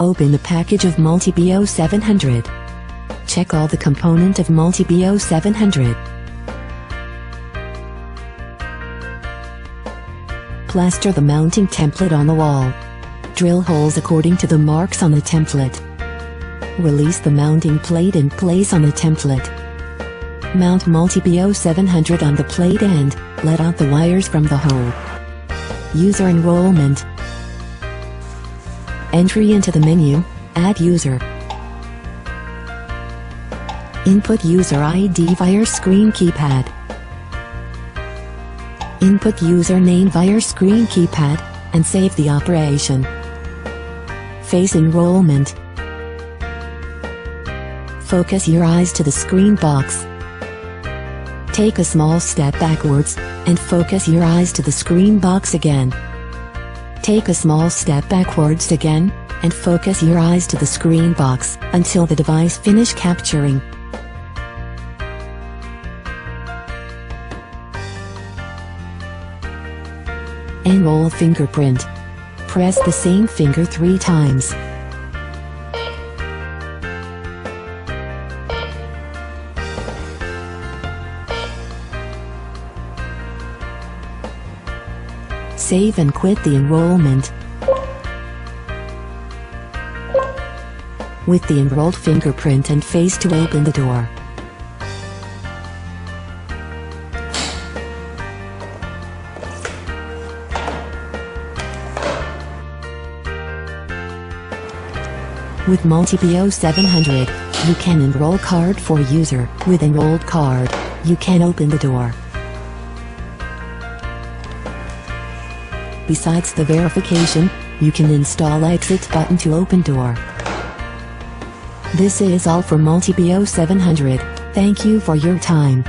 Open the package of Multibio 700. Check all the component of Multibio 700. Plaster the mounting template on the wall. Drill holes according to the marks on the template. Release the mounting plate in place on the template. Mount Multibio 700 on the plate and let out the wires from the hole. User enrollment. Entry into the menu, add user. Input user ID via screen keypad. Input username via screen keypad, and save the operation. Face enrollment. Focus your eyes to the screen box. Take a small step backwards, and focus your eyes to the screen box again. Take a small step backwards again, and focus your eyes to the screen box, until the device finish capturing. Enroll fingerprint. Press the same finger three times. Save and quit the enrollment. With the enrolled fingerprint and face to open the door. With Multibio 700, you can enroll card for user. With enrolled card, you can open the door. Besides the verification, you can install exit button to open door. This is all for Multibio 700. Thank you for your time.